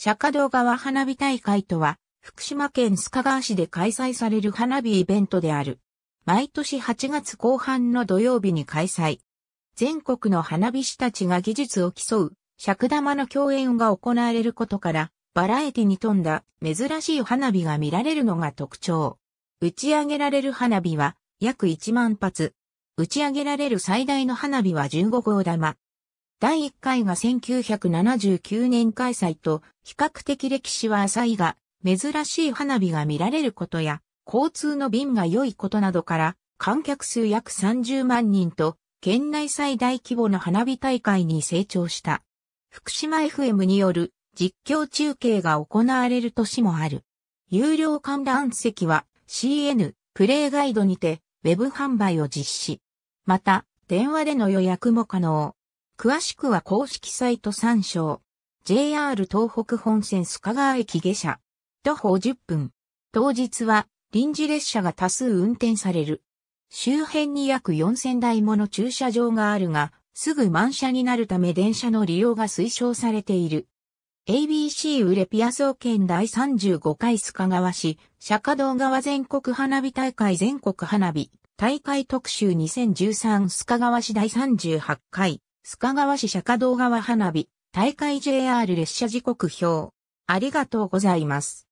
釈迦堂川花火大会とは、福島県須賀川市で開催される花火イベントである。毎年8月後半の土曜日に開催。全国の花火師たちが技術を競う、尺玉の共演が行われることから、バラエティに富んだ珍しい花火が見られるのが特徴。打ち上げられる花火は約1万発。打ち上げられる最大の花火は15号玉。第1回が1979年開催と比較的歴史は浅いが、珍しい花火が見られることや、交通の便が良いことなどから、観客数約30万人と、県内最大規模の花火大会に成長した。福島 FM による実況中継が行われる年もある。有料観覧席は CN プレイガイドにてウェブ販売を実施。また、電話での予約も可能。詳しくは公式サイト参照。JR 東北本線須賀川駅下車。徒歩10分。当日は臨時列車が多数運転される。周辺に約4000台もの駐車場があるが、すぐ満車になるため電車の利用が推奨されている。ABC 売れピア総研第35回須賀川市、釈迦道川全国花火大会全国花火、大会特集2013須賀川市第38回、須賀川市釈迦堂川花火、大会 JR 列車時刻表。ありがとうございます。